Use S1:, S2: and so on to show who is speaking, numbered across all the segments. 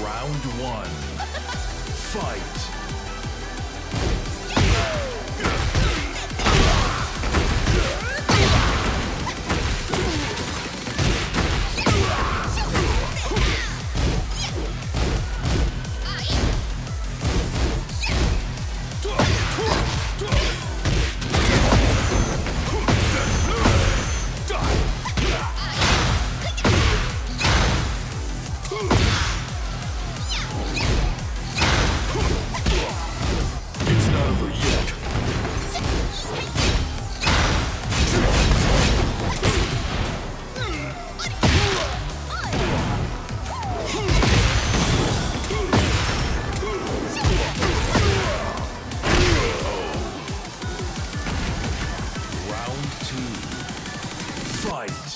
S1: Round one. Fight. Fight.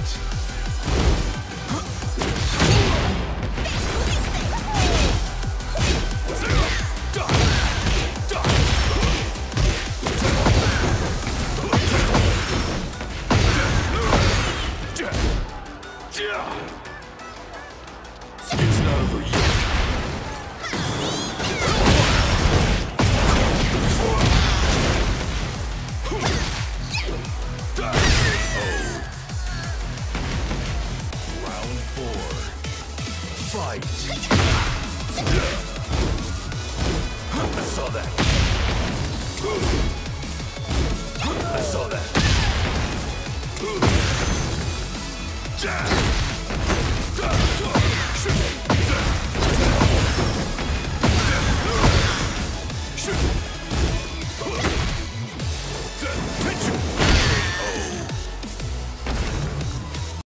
S1: Fight. Fight. I saw that. I saw that. Jab.